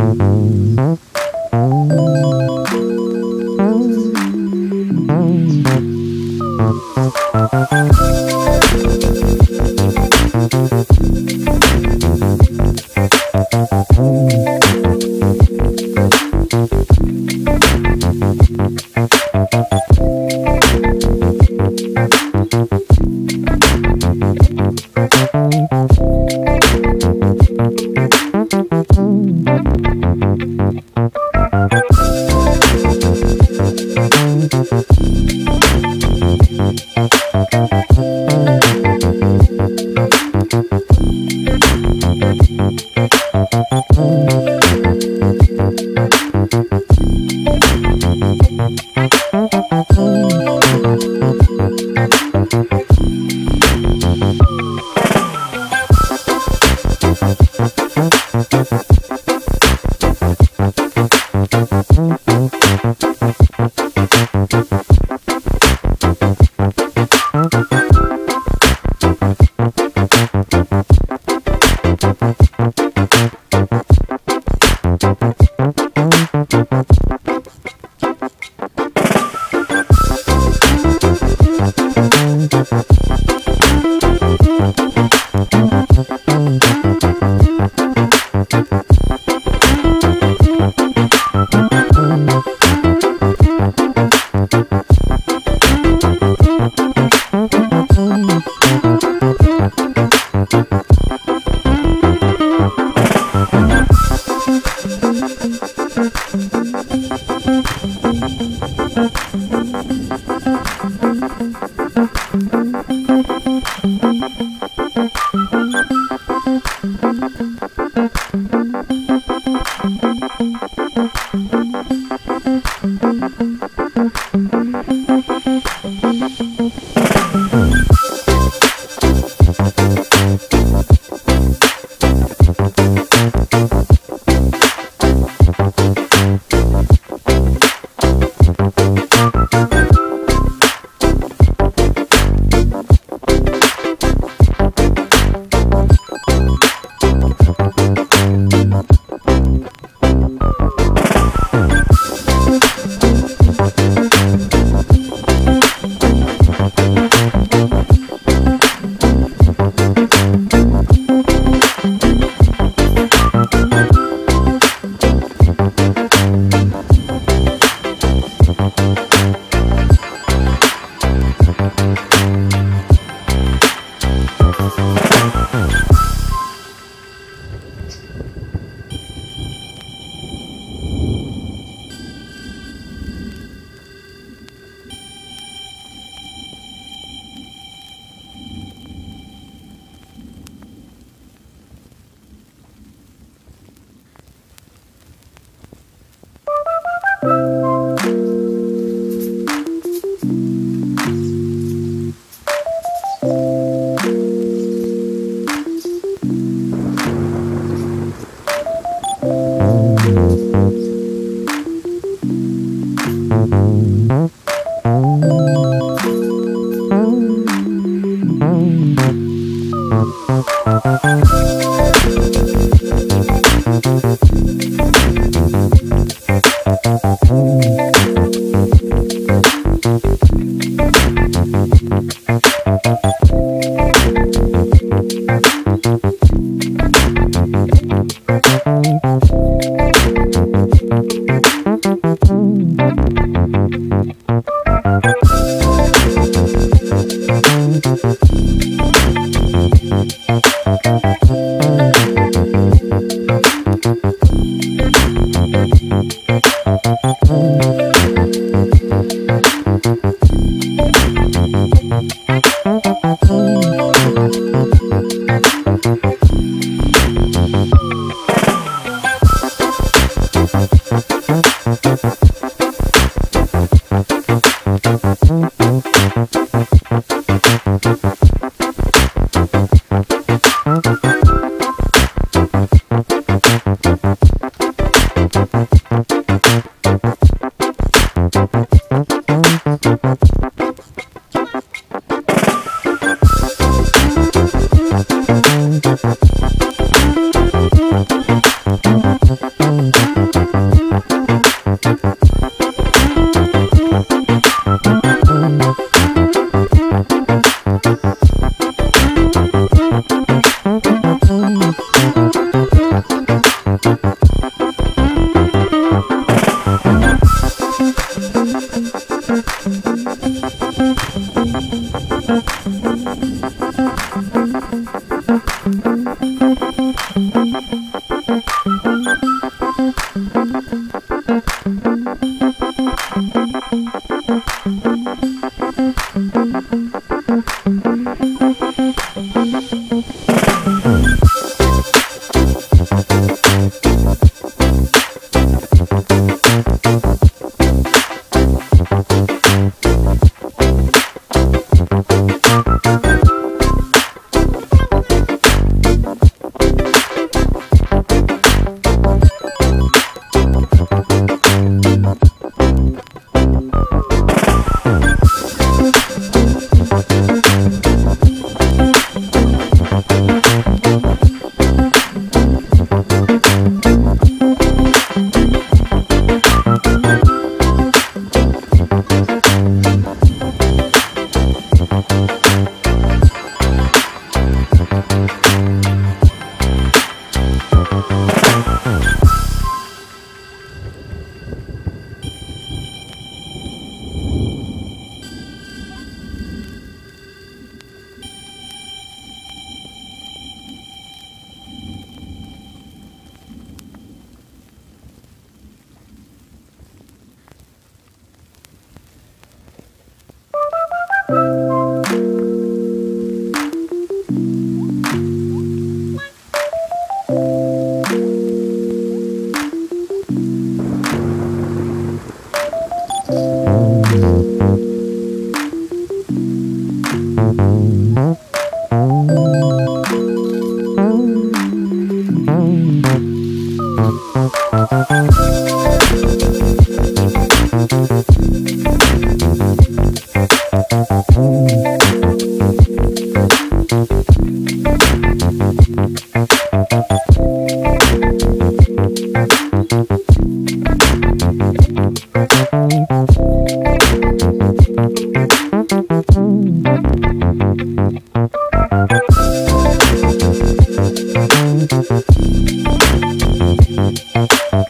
mm-hmm. Thank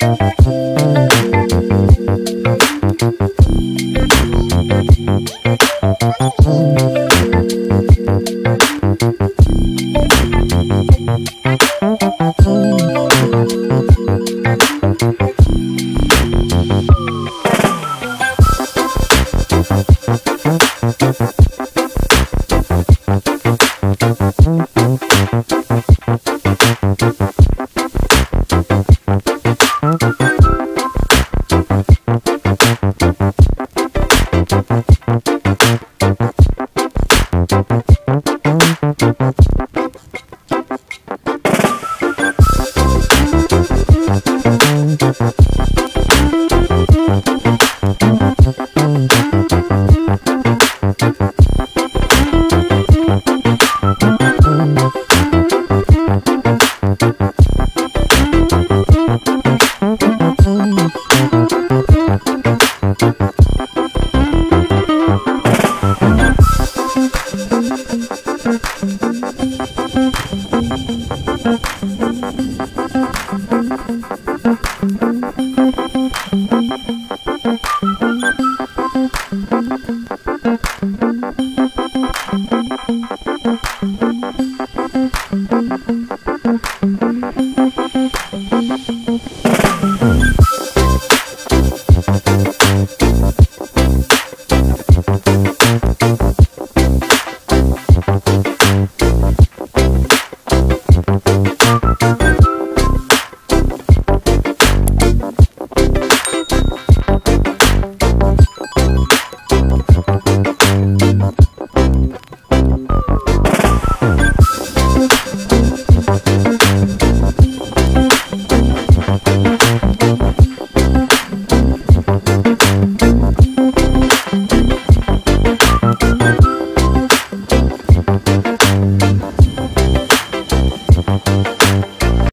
Thank